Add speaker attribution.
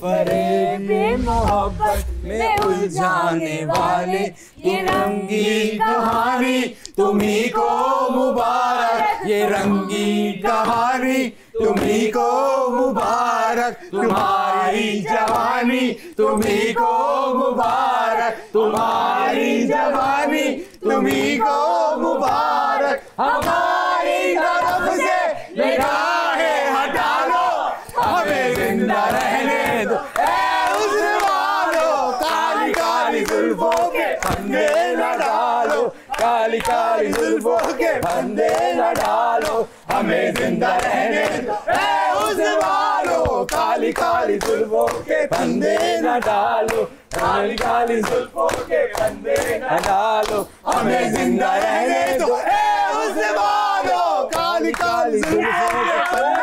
Speaker 1: फरेबे मोहब्बत में उलझाने वाले ये रंगी कहानी, तुम्ही को मुबारक। ये रंगी कहानी, तुम्ही को मुबारक। तुम्हारी जवानी, तुम्ही को मुबारक। तुम्हारी जवानी, तुम्ही को मुबारक। हमारी तरफ़ से निगाहें हटा लो हमें ज़िंदा रहने फंदे डालो, काली काली जुल्फों के फंदे न डालो, हमें ज़िंदा रहने उस काली काली जुल्फों के बंदे न डालो, काली काली जुल्फों के बंदे न डालो, हमें ज़िंदा रहने दो। ए काली काली जुल्फों के फंदे